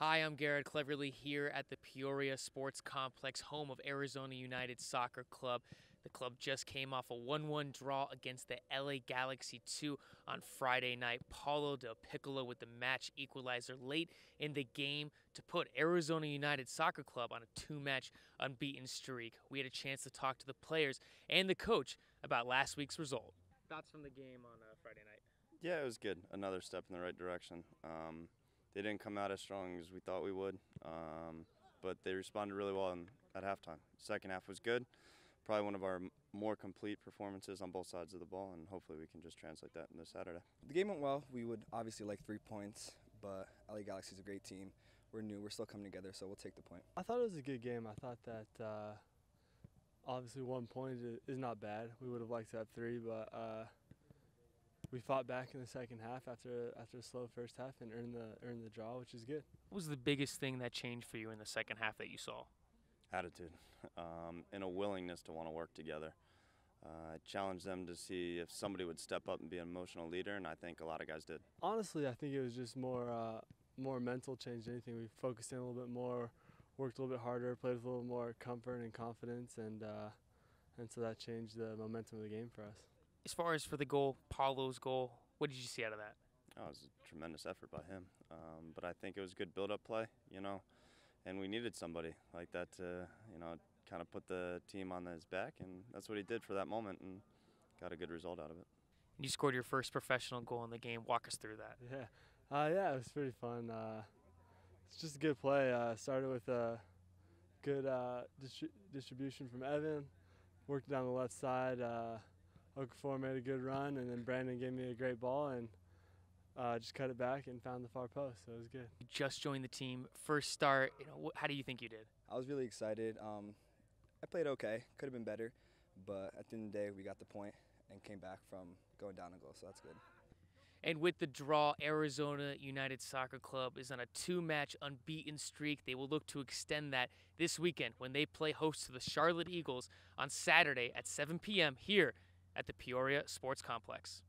Hi, I'm Garrett Cleverly here at the Peoria Sports Complex, home of Arizona United Soccer Club. The club just came off a 1 1 draw against the LA Galaxy 2 on Friday night. Paolo DelPiccolo with the match equalizer late in the game to put Arizona United Soccer Club on a two match unbeaten streak. We had a chance to talk to the players and the coach about last week's result. Thoughts from the game on uh, Friday night? Yeah, it was good. Another step in the right direction. Um, they didn't come out as strong as we thought we would, um, but they responded really well in, at halftime. Second half was good. Probably one of our more complete performances on both sides of the ball, and hopefully we can just translate that into Saturday. The game went well. We would obviously like three points, but LA Galaxy is a great team. We're new. We're still coming together, so we'll take the point. I thought it was a good game. I thought that uh, obviously one point is not bad. We would have liked to have three, but uh, we fought back in the second half after after a slow first half and earned the earned the draw, which is good. What was the biggest thing that changed for you in the second half that you saw? Attitude um, and a willingness to want to work together. Uh, I challenged them to see if somebody would step up and be an emotional leader, and I think a lot of guys did. Honestly, I think it was just more uh, more mental change than anything. We focused in a little bit more, worked a little bit harder, played with a little more comfort and confidence, and uh, and so that changed the momentum of the game for us. As far as for the goal, Paolo's goal, what did you see out of that? Oh, it was a tremendous effort by him. Um, but I think it was good build-up play, you know, and we needed somebody like that to, you know, kind of put the team on his back, and that's what he did for that moment, and got a good result out of it. You scored your first professional goal in the game. Walk us through that. Yeah, uh, yeah, it was pretty fun. Uh, it's just a good play. Uh, started with a good uh, distri- distribution from Evan, worked down the left side. Okafor made a good run, and then Brandon gave me a great ball and uh, just cut it back and found the far post. So it was good. You just joined the team, first start. You know, wh- how do you think you did? I was really excited. Um, I played okay. Could have been better, but at the end of the day, we got the point and came back from going down a goal. So that's good. And with the draw, Arizona United Soccer Club is on a two match unbeaten streak. They will look to extend that this weekend when they play host to the Charlotte Eagles on Saturday at 7 p.m. here at the Peoria Sports Complex.